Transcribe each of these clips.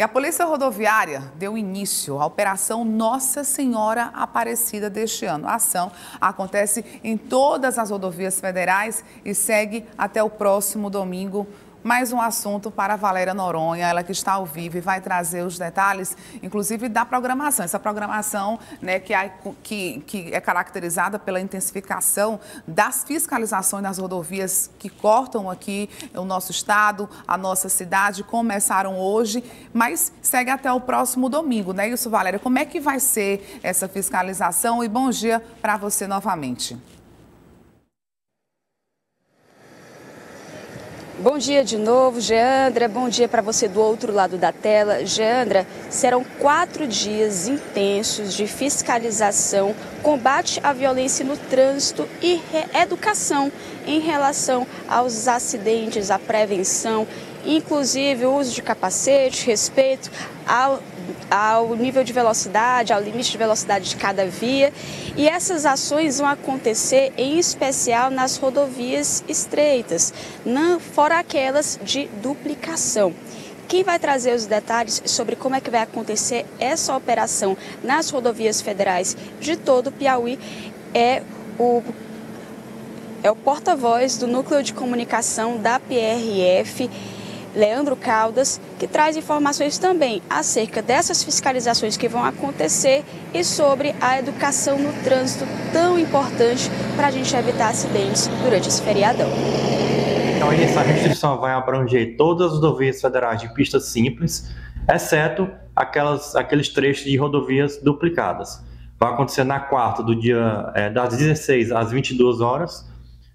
E a Polícia Rodoviária deu início à Operação Nossa Senhora Aparecida deste ano. A ação acontece em todas as rodovias federais e segue até o próximo domingo, mais um assunto para a Valéria Noronha, ela que está ao vivo e vai trazer os detalhes, inclusive da programação. Essa programação né, que, é, que, que é caracterizada pela intensificação das fiscalizações nas rodovias que cortam aqui o nosso estado, a nossa cidade, começaram hoje, mas segue até o próximo domingo, né? Isso, Valéria, como é que vai ser essa fiscalização? E bom dia para você novamente. Bom dia de novo, Geandra. Bom dia para você do outro lado da tela. Geandra, serão quatro dias intensos de fiscalização, combate à violência no trânsito e educação em relação aos acidentes, à prevenção, inclusive o uso de capacete, respeito ao ao nível de velocidade, ao limite de velocidade de cada via. E essas ações vão acontecer em especial nas rodovias estreitas, não, fora aquelas de duplicação. Quem vai trazer os detalhes sobre como é que vai acontecer essa operação nas rodovias federais de todo o Piauí é o é o porta-voz do Núcleo de Comunicação da PRF, Leandro Caldas, que traz informações também acerca dessas fiscalizações que vão acontecer e sobre a educação no trânsito tão importante para a gente evitar acidentes durante esse feriadão. Então, essa restrição vai abranger todas as rodovias federais de pistas simples, exceto aquelas, aqueles trechos de rodovias duplicadas. Vai acontecer na quarta, do dia é, das 16 às 22 horas,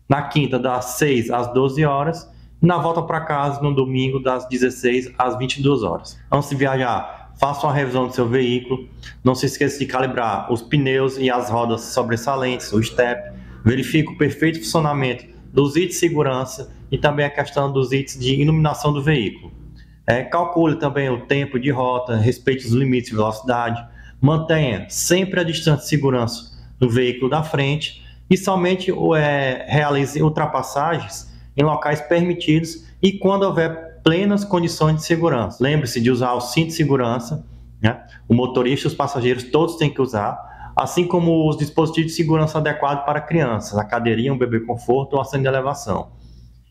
na quinta, das 6 às 12 horas na volta para casa no domingo das 16 às 22 horas. Antes de viajar, faça uma revisão do seu veículo. Não se esqueça de calibrar os pneus e as rodas sobressalentes, o step. Verifique o perfeito funcionamento dos itens de segurança e também a questão dos itens de iluminação do veículo. É, calcule também o tempo de rota, respeite os limites de velocidade, mantenha sempre a distância de segurança do veículo da frente e somente é, realize ultrapassagens em locais permitidos e quando houver plenas condições de segurança. Lembre-se de usar o cinto de segurança, né? o motorista e os passageiros todos têm que usar, assim como os dispositivos de segurança adequados para crianças, a cadeirinha, o bebê conforto ou assento de elevação.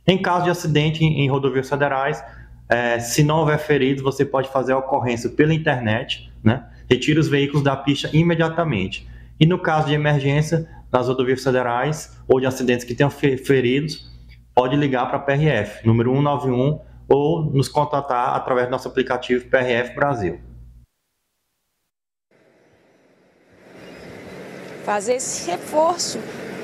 Em caso de acidente em, rodovias federais, é, se não houver feridos, você pode fazer a ocorrência pela internet, né? retire os veículos da pista imediatamente. E no caso de emergência, nas rodovias federais ou de acidentes que tenham feridos, pode ligar para a PRF, número 191, ou nos contatar através do nosso aplicativo PRF Brasil. Fazer esse reforço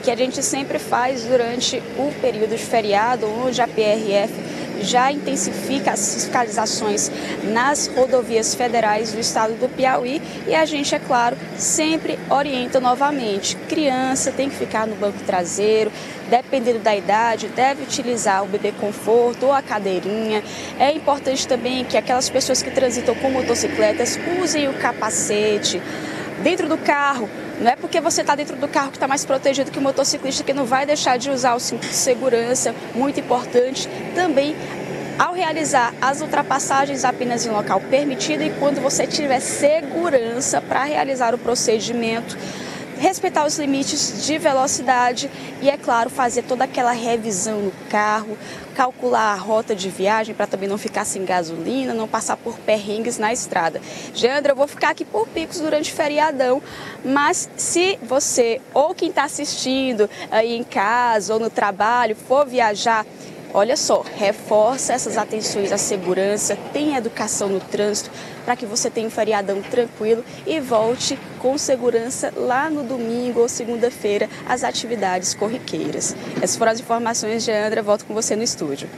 que a gente sempre faz durante o período de feriado, onde a PRF já intensifica as fiscalizações nas rodovias federais do estado do Piauí e a gente, é claro, sempre orienta novamente. Criança tem que ficar no banco traseiro, dependendo da idade, deve utilizar o bebê conforto ou a cadeirinha. É importante também que aquelas pessoas que transitam com motocicletas usem o capacete. Dentro do carro, não é porque você está dentro do carro que está mais protegido que o motociclista que não vai deixar de usar o cinto de segurança, muito importante. Também ao realizar as ultrapassagens apenas em local permitido e quando você tiver segurança para realizar o procedimento respeitar os limites de velocidade e, é claro, fazer toda aquela revisão no carro, calcular a rota de viagem para também não ficar sem gasolina, não passar por perrengues na estrada. Geandra, eu vou ficar aqui por picos durante o feriadão, mas se você ou quem está assistindo aí em casa ou no trabalho for viajar Olha só, reforça essas atenções à segurança, tem educação no trânsito, para que você tenha um feriadão tranquilo e volte com segurança lá no domingo ou segunda-feira às atividades corriqueiras. Essas foram as informações de Andra, volto com você no estúdio.